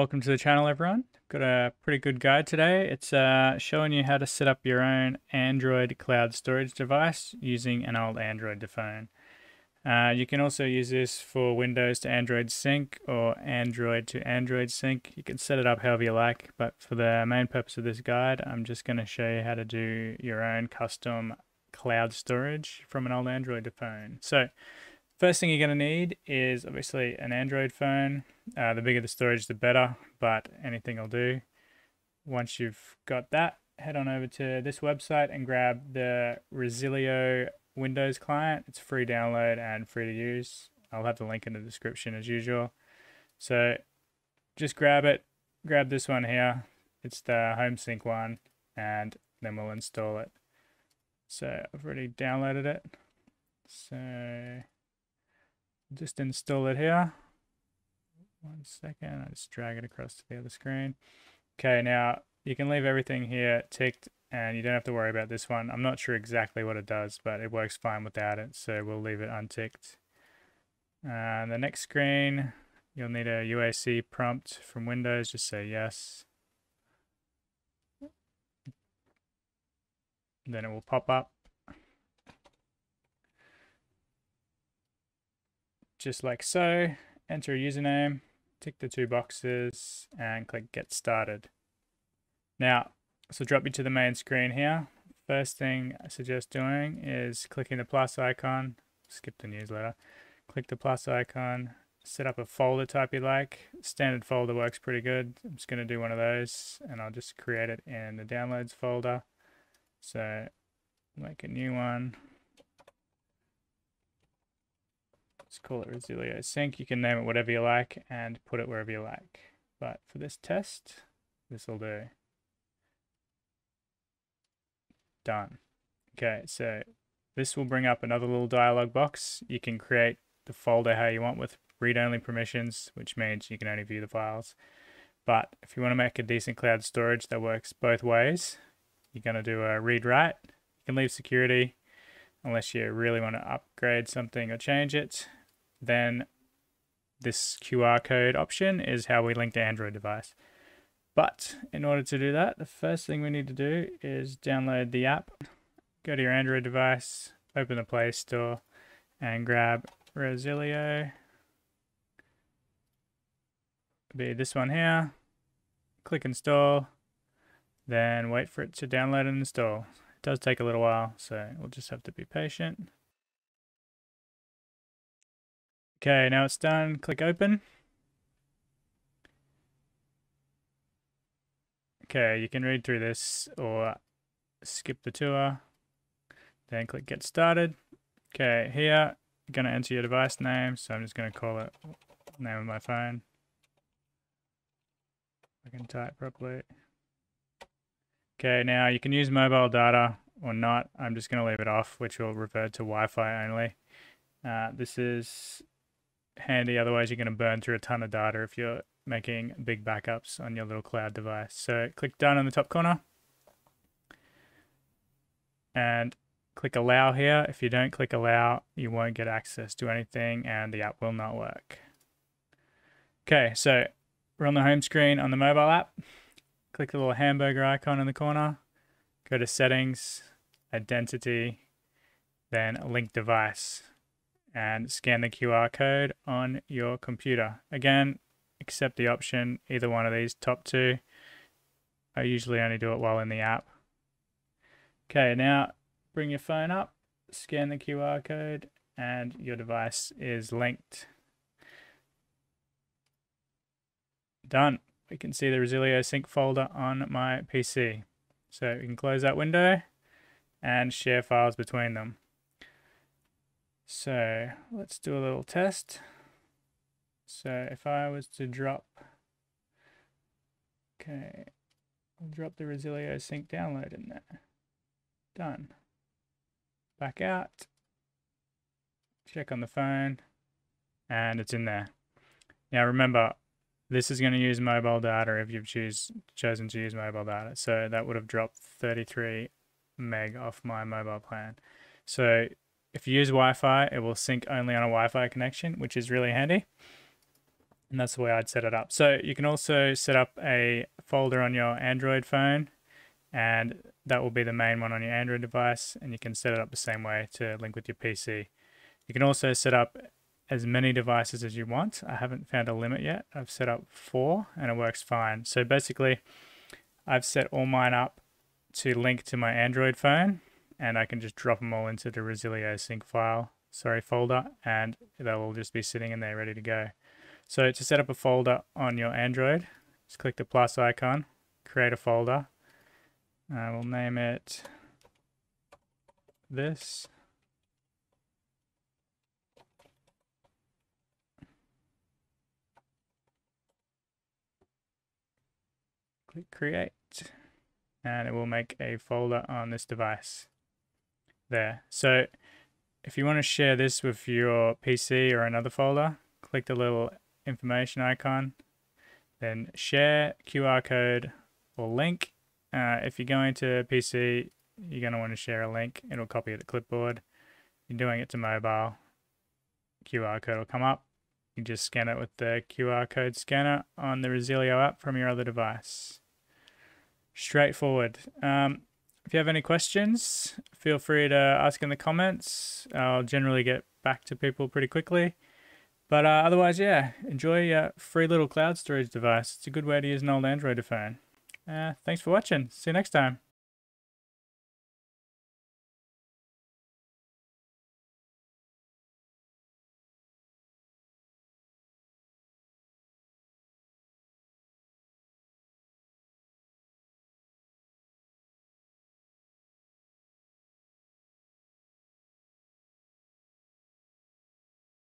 welcome to the channel everyone. Got a pretty good guide today. It's uh, showing you how to set up your own Android cloud storage device using an old Android phone. Uh, you can also use this for Windows to Android sync or Android to Android sync. You can set it up however you like, but for the main purpose of this guide, I'm just going to show you how to do your own custom cloud storage from an old Android phone. So first thing you're going to need is obviously an Android phone. Uh, the bigger the storage, the better, but anything will do. Once you've got that, head on over to this website and grab the Resilio Windows client. It's free download and free to use. I'll have the link in the description as usual. So just grab it, grab this one here. It's the HomeSync one, and then we'll install it. So I've already downloaded it. So just install it here. One second, I just drag it across to the other screen. Okay, now you can leave everything here ticked and you don't have to worry about this one. I'm not sure exactly what it does, but it works fine without it, so we'll leave it unticked. Uh, the next screen, you'll need a UAC prompt from Windows, just say yes. Then it will pop up. Just like so, enter a username, tick the two boxes, and click get started. Now, so drop you to the main screen here. First thing I suggest doing is clicking the plus icon, skip the newsletter, click the plus icon, set up a folder type you like. Standard folder works pretty good. I'm just going to do one of those and I'll just create it in the downloads folder. So make a new one. Let's call it Resilio Sync. You can name it whatever you like and put it wherever you like. But for this test, this will do. Done. Okay, so this will bring up another little dialog box. You can create the folder how you want with read-only permissions, which means you can only view the files. But if you want to make a decent cloud storage that works both ways, you're going to do a read-write. You can leave security unless you really want to upgrade something or change it. Then this QR code option is how we link to Android device. But in order to do that, the first thing we need to do is download the app. Go to your Android device, open the Play Store, and grab Resilio. Be this one here. Click install, then wait for it to download and install. It does take a little while, so we'll just have to be patient. Okay, now it's done. Click open. Okay, you can read through this or skip the tour. Then click get started. Okay, here you're going to enter your device name. So I'm just going to call it name of my phone. I can type properly. Okay, now you can use mobile data or not. I'm just going to leave it off, which will revert to Wi-Fi only. Uh, this is handy, otherwise you're going to burn through a ton of data if you're making big backups on your little cloud device. So click done in the top corner and click allow here. If you don't click allow, you won't get access to anything and the app will not work. Okay, so we're on the home screen on the mobile app. Click the little hamburger icon in the corner. Go to settings, identity, then link device and scan the QR code on your computer. Again, accept the option, either one of these top two. I usually only do it while in the app. Okay, now bring your phone up, scan the QR code, and your device is linked. Done. We can see the Resilio sync folder on my PC. So we can close that window and share files between them. So let's do a little test. So if I was to drop, okay, I'll drop the Resilio sync download in there. Done. Back out. Check on the phone. And it's in there. Now remember, this is going to use mobile data if you've choose, chosen to use mobile data. So that would have dropped 33 meg off my mobile plan. So if you use Wi-Fi, it will sync only on a Wi-Fi connection, which is really handy. And that's the way I'd set it up. So you can also set up a folder on your Android phone and that will be the main one on your Android device and you can set it up the same way to link with your PC. You can also set up as many devices as you want. I haven't found a limit yet. I've set up four and it works fine. So basically I've set all mine up to link to my Android phone and I can just drop them all into the Resilio sync file, sorry, folder, and they'll all just be sitting in there ready to go. So to set up a folder on your Android, just click the plus icon, create a folder. Uh, we'll name it this. Click create and it will make a folder on this device there. So if you want to share this with your PC or another folder, click the little information icon, then share QR code or link. Uh, if you're going to PC, you're going to want to share a link. It'll copy it to clipboard. You're doing it to mobile, QR code will come up. You just scan it with the QR code scanner on the Resilio app from your other device. Straightforward. Um, if you have any questions, feel free to ask in the comments. I'll generally get back to people pretty quickly. But uh, otherwise, yeah, enjoy your free little cloud storage device. It's a good way to use an old Android phone. Uh, thanks for watching. See you next time.